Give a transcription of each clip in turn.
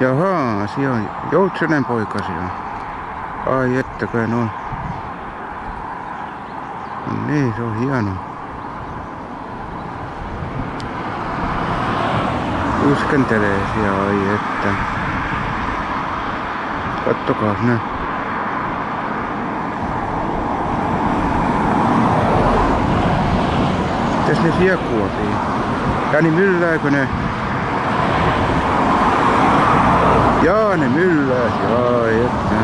Jaha, siellä on Joutsenen poikasia. Ai ettäkö noin. No niin, se on hieno. Uskentelee siellä, ai että. Kattokaa ne. Mitäs ne siellä kuopii? Ja niin ne? Jaa, ne myllääs, ai että.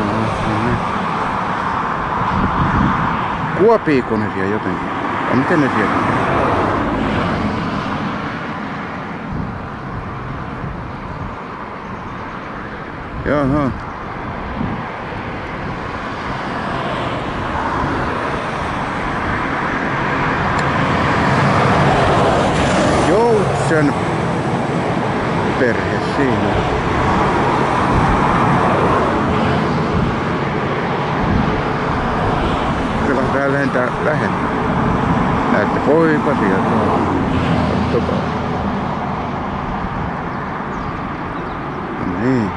Kuopiiko ne siellä jotenkin? Ja miten ne siellä? Jaha. Joutsen perhe siinä. Kyllä tää lentää lähellä. Näette poikasia tuolla. Kattokaa. Niin.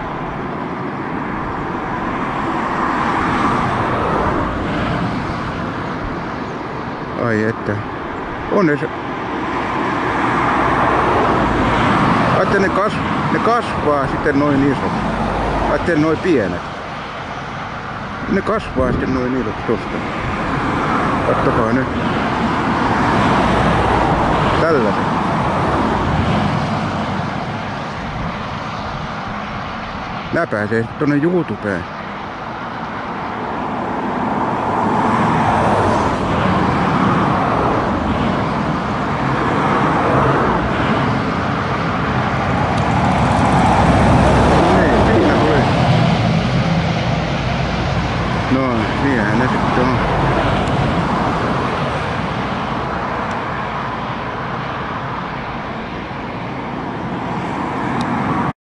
Ai että. On ne se. Ajattelin ne, kas, ne kasvaa sitten noin isot. Ajattelin noin pienet. Ne kasvaa sitten noin isot tosta. Kattokaa nyt. Tällaisen. Nää pääsee tonne YouTubeen. No, niinhän ne sitten on.